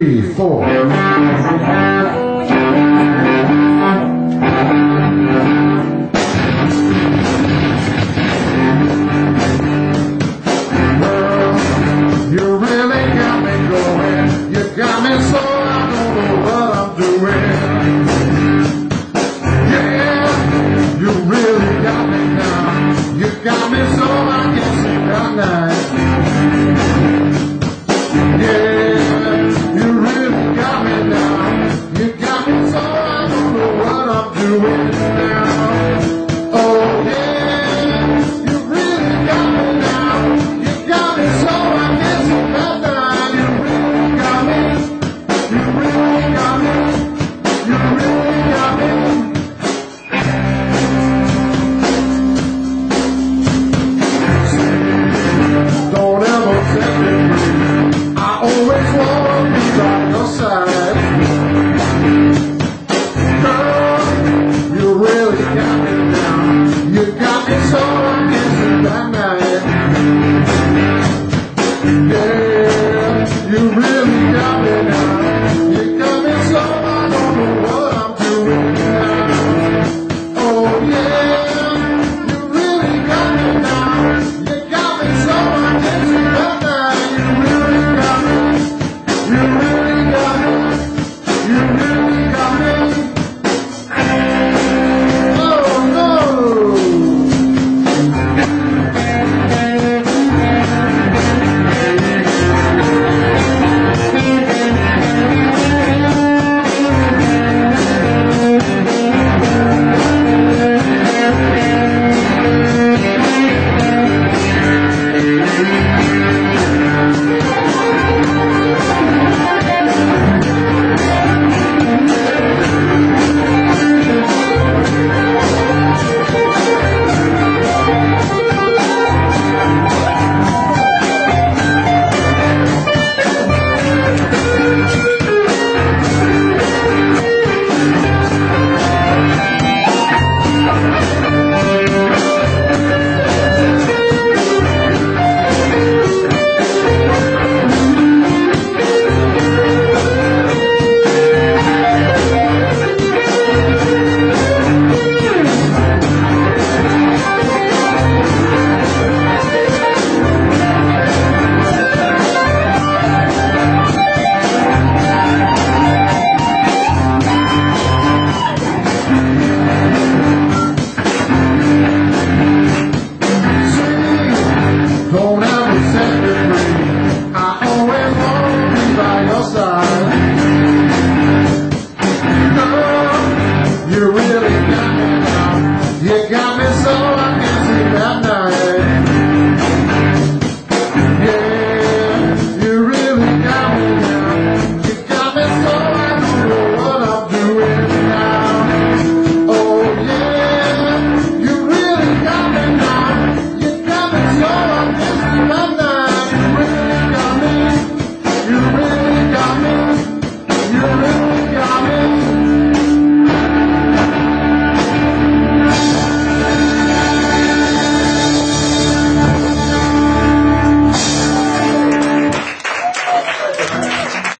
three, four.